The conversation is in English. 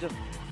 just